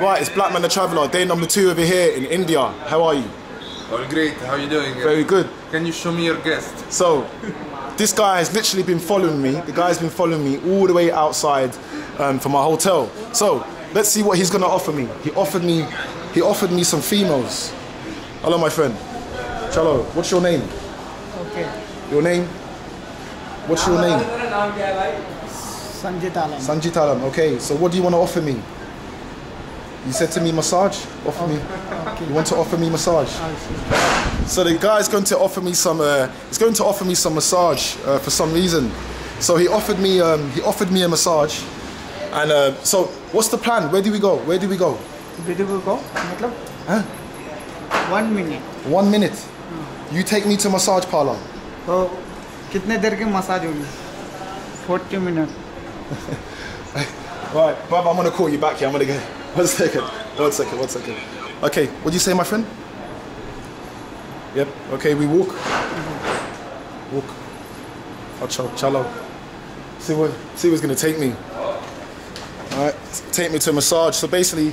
Right, it's Blackman Da Traveller, day number two over here in India. How are you? All great. How are you doing? Very good. Can you show me your guest? So, this guy has literally been following me. The guy's been following me all the way outside um, from my hotel. So, let's see what he's gonna offer me. He offered me, he offered me some females. Hello, my friend. Chalo, what's your name? Okay. Your name? What's your name? Sanjit Alam. Sanjit Alam. Okay, so what do you want to offer me? You said to me massage. Offer me. You want to offer me massage? So the guy's going to offer me some. Uh, he's going to offer me some massage uh, for some reason. So he offered me. Um, he offered me a massage. And uh, so, what's the plan? Where do we go? Where do we go? Beautiful को मतलब Huh? one minute. One minute. You take me to massage parlor. तो कितने देर की massage होगी forty minute Right, brother, I'm gonna call you back here. I'm gonna get One second. One second. One second. Okay. What do you say, my friend? Yep. Okay. We walk. Walk. Ciao, ciao. See what? See what's gonna take me. All right. Take me to a massage. So basically,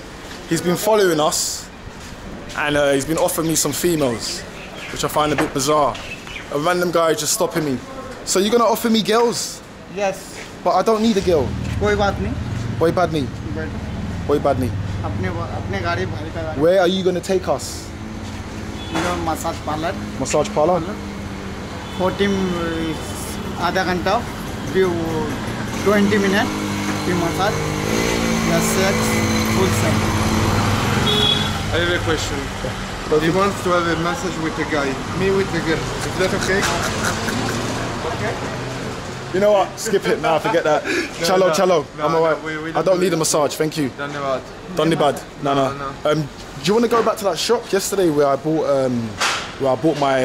he's been following us, and uh, he's been offering me some females, which I find a bit bizarre. A random guy just stopping me. So you're gonna offer me girls? Yes. But I don't need a girl. Boy bad me. Boy bad me. बैठो Boy Badney. अपने अपने गाड़ी भाई का गाड़ी Where are you going to take us? Massage parlour Massage parlor? Forty आधा घंटा फिर ट्वेंटी मिनट फिर मसाज या sex full sex I have a question. He wants to have a massage with a guy, me with a girl. Is that okay? You know what? Skip it now. Forget that. chalo, chalo. I'm alright. I don't need a massage. Thank you. Need bad. No, no. Um, do you want to go back to that shop yesterday where I bought um, where I bought my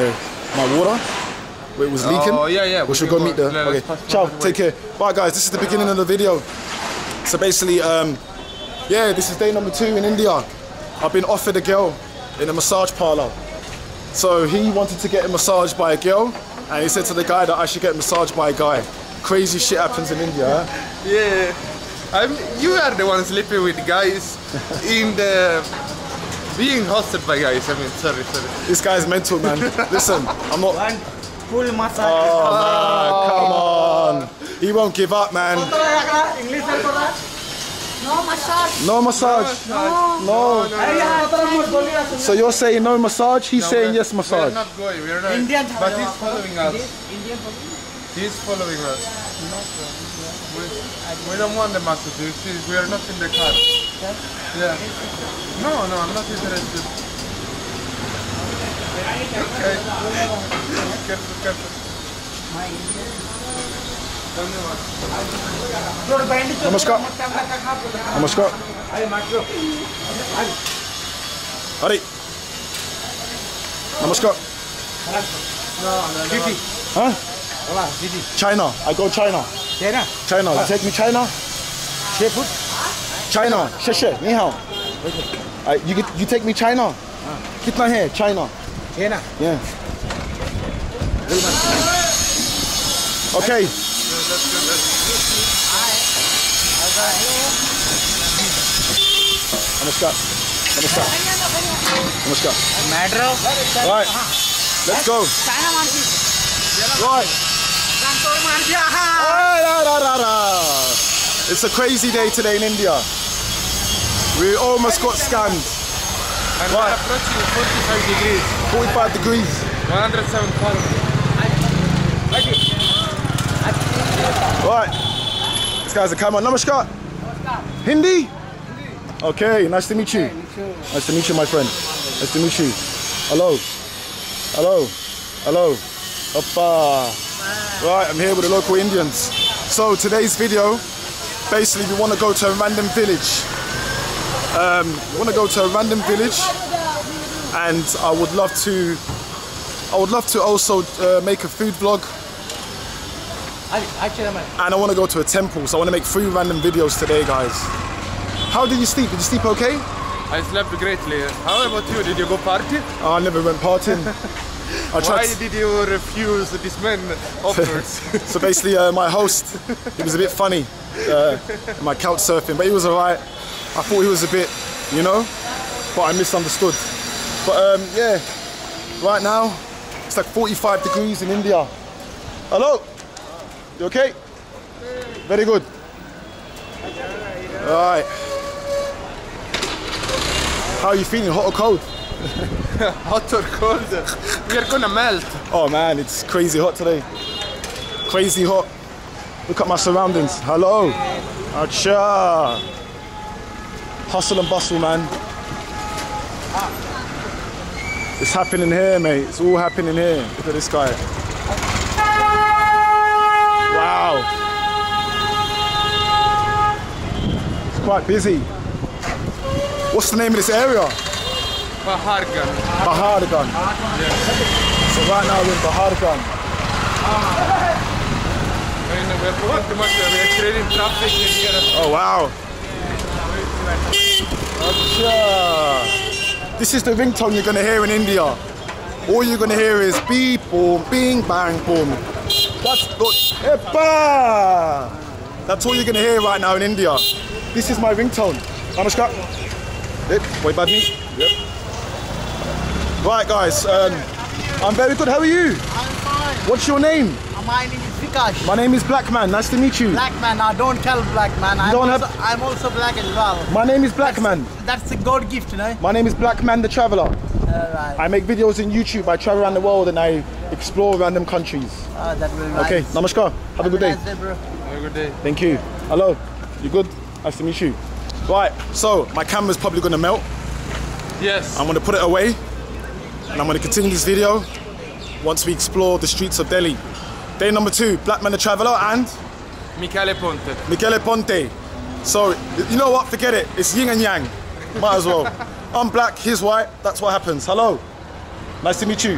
my water? Where it was leaking? Oh, yeah, yeah, We should go meet there. Yeah, Okay. Ciao. Take care. Bye, guys. This is the beginning of the video. So basically, um, yeah, this is day number two in India. I've been offered a girl in a massage parlor. So he wanted to get a massage by a girl, and he said to the guy that I should get massaged by a guy crazy shit happens in India. Yeah. I'm, you are the one sleeping with guys in the being hosted by guys. I mean, sorry, sorry. This guy's mental, man. Listen, I'm not. One full massage. Oh, man, come on. He won't give up, man. No massage. No massage. No. no. no. So you're saying no massage? He's no, saying yes massage. We're not going. We're not. Indian but he's following us. Indian following. He's following us. We, we don't want the massage. You see, we are not in the car. Yeah. No, no, I'm not interested. Okay. careful, careful. धन्यवाद Namaskar. Namaskar. Hurry. China. I go China. China. China. You take me China. Food? China. She she. Ni hao. You get, you take me China. Ah. Kitna hai? China. China. Yeah. Okay. Namaskar. Namaskar. Namaskar. Matter. Right. Let's go. Right. It's a crazy day today in India. We almost got scammed. And Right. we're approaching 45 degrees, 45 degrees. 107 Fahrenheit. Right. This guy's a camera. Namaskar. Hindi? Okay, nice to meet you. Nice to meet you, my friend. Nice to meet you. Hello. Hello. Hello. Oppa. Right, I'm here with the local Indians. So today's video, basically we want to go to a random village. Um, we want to go to a random village and I would love to I would love to also uh, make a food vlog and I want to go to a temple, so I want to make three random videos today, guys. How did you sleep? Did you sleep okay? I slept greatly. How about you? Did you go party? Oh, I never went partying. I Why did you refuse this man offers? So basically, uh, my host, he was a bit funny, uh, my couch surfing, but he was alright. I thought he was a bit, you know, but I misunderstood. But um, yeah, right now it's like 45 degrees in India. Hello, you okay? Very good. All right. How are you feeling? Hot or cold? Hot or cold? we are gonna melt. Oh man, it's crazy hot today. Crazy hot. Look at my surroundings. Hello. Acha. Hustle and bustle, man. It's happening here, mate. It's all happening here. Look at this guy. Wow. It's quite busy. What's the name of this area? Paharganj. Paharganj. So right now we're in here. Oh wow. This is the ringtone you're gonna hear in India. All you're gonna hear is beep boom, bing bang boom. That's good. Epa! That's all you're gonna hear right now in India. This is my ringtone. Namaskar. Yep, boy badni. Yep. Right guys, um, I'm very good. How are you? I'm fine. What's your name? My name is Vikash. My name is Blackman. Nice to meet you. black man. I don't tell black man. I'm, don't also, have- I'm also black as well. My name is Blackman. That's a God gift, you know. My name is Blackman Da Traveller. Alright. I make videos on YouTube. I travel around the world and I explore random countries. Oh, that will nice. Okay, namaskar. Have a good day. Nice day, bro. Have a good day. Thank you. Hello. You good? Nice to meet you. Right, so my camera's probably gonna melt. Yes. I'm gonna put it away and I'm gonna continue this video once we explore the streets of Delhi. Day number two, Blackman Da Traveller and Michele Ponte. Michele Ponte. So, you know what? Forget it. It's yin and yang. Might as well. I'm black, he's white. That's what happens. Hello. Nice to meet you.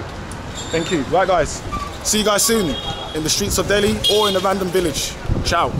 Thank you. Right, guys. See you guys soon in the streets of Delhi or in a random village. Ciao.